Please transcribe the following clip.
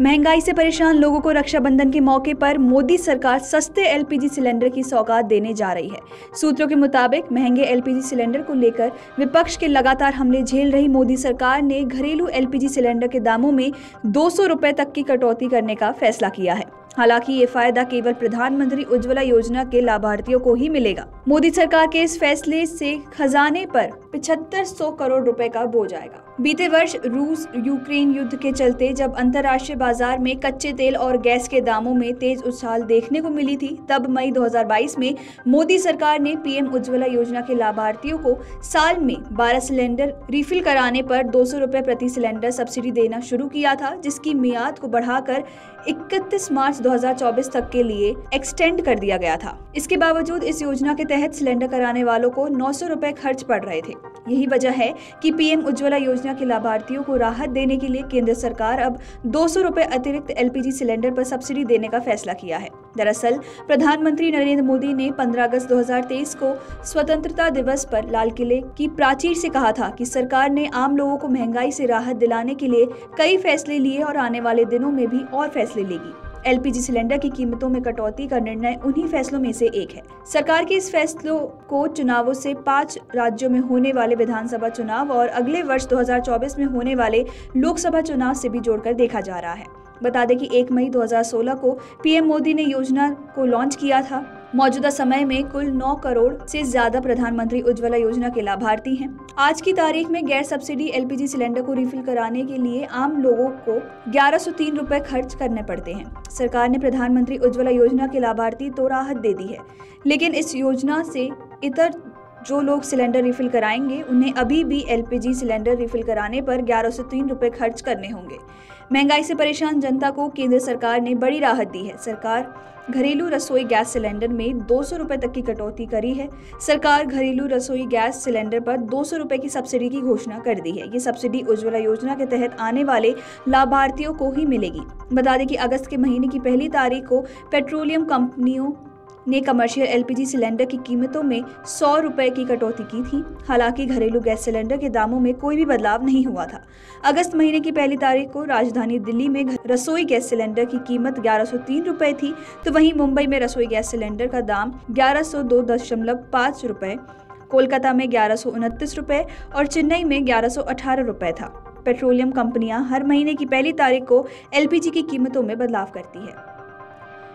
महँगाई से परेशान लोगों को रक्षाबंधन के मौके पर मोदी सरकार सस्ते एलपीजी सिलेंडर की सौगात देने जा रही है। सूत्रों के मुताबिक, महँगे एलपीजी सिलेंडर को लेकर विपक्ष के लगातार हमले झेल रही मोदी सरकार ने घरेलू एलपीजी सिलेंडर के दामों में दो सौ तक की कटौती करने का फैसला किया है। हालाँकि ये फ़ायदा केवल प्रधानमंत्री उज्ज्वला योजना के लाभार्थियों को ही मिलेगा। मोदी सरकार के इस फैसले से खजाने पर पिछहत्तर सौ करोड़ रुपए का बोझ आएगा। बीते वर्ष रूस यूक्रेन युद्ध के चलते जब अंतर्राष्ट्रीय बाज़ार में कच्चे तेल और गैस के दामों में तेज उछाल देखने को मिली थी, तब मई 2022 में मोदी सरकार ने पीएम उज्ज्वला योजना के लाभार्थियों को साल में 12 सिलेंडर रिफिल कराने पर दो सौ प्रति सिलेंडर सब्सिडी देना शुरू किया था, जिसकी मियाद को बढ़ाकर 31 मार्च 2024 तक के लिए एक्सटेंड कर दिया गया था। इसके बावजूद इस योजना के तहत सिलेंडर कराने वालों को नौ सौ खर्च पड़ रहे थे। यही वजह है कि पीएम उज्ज्वला योजना के लाभार्थियों को राहत देने के लिए केंद्र सरकार अब दो सौ अतिरिक्त एलपीजी सिलेंडर पर सब्सिडी देने का फैसला किया है। दरअसल, प्रधानमंत्री नरेंद्र मोदी ने 15 अगस्त 2023 को स्वतंत्रता दिवस पर लाल किले की प्राचीर से कहा था कि सरकार ने आम लोगों को महँगाई से राहत दिलाने के लिए कई फैसले लिए और आने वाले दिनों में भी और फैसले लेगी। एलपीजी सिलेंडर की कीमतों में कटौती का निर्णय उन्हीं फैसलों में से एक है। सरकार के इस फैसलों को चुनावों से पाँच राज्यों में होने वाले विधानसभा चुनाव और अगले वर्ष 2024 में होने वाले लोकसभा चुनाव से भी जोड़कर देखा जा रहा है। बता दें कि 1 मई 2016 को पीएम मोदी ने योजना को लॉन्च किया था। मौजूदा समय में कुल 9 करोड़ से ज़्यादा प्रधानमंत्री उज्ज्वला योजना के लाभार्थी हैं। आज की तारीख में गैर सब्सिडी एलपीजी सिलेंडर को रिफिल कराने के लिए आम लोगों को ग्यारह सौ तीन खर्च करने पड़ते हैं। सरकार ने प्रधानमंत्री उज्ज्वला योजना के लाभार्थी तो राहत दे दी है। लेकिन इस योजना से इतर जो लोग सिलेंडर रिफिल कराएँगे, उन्हें अभी भी एलपीजी सिलेंडर रिफिल कराने पर ग्यारह सौ तीन रुपए खर्च करने होंगे। महँगाई से परेशान जनता को केंद्र सरकार ने बड़ी राहत दी है। सरकार घरेलू रसोई गैस सिलेंडर में दो सौ तक की कटौती करी है। सरकार घरेलू रसोई गैस सिलेंडर पर दो सौ की सब्सिडी की घोषणा कर दी है। ये सब्सिडी उज्ज्वला योजना के तहत आने वाले लाभार्थियों को ही मिलेगी। बता दें कि अगस्त के महीने की पहली तारीख को पेट्रोलियम कंपनियों ने कमर्शियल एलपीजी सिलेंडर की कीमतों में सौ रुपए की कटौती की थी। हालाँकि घरेलू गैस सिलेंडर के दामों में कोई भी बदलाव नहीं हुआ था। अगस्त महीने की पहली तारीख को राजधानी दिल्ली में रसोई गैस सिलेंडर की कीमत ग्यारह सौ थी। तो वहीं मुंबई में रसोई गैस सिलेंडर का दाम ग्यारह सौ कोलकाता में ग्यारह सौ रुपए और चेन्नई में ग्यारह सौ रुपए था। पेट्रोलियम कंपनियाँ हर महीने की पहली तारीख को एलपीजी की कीमतों में बदलाव करती है।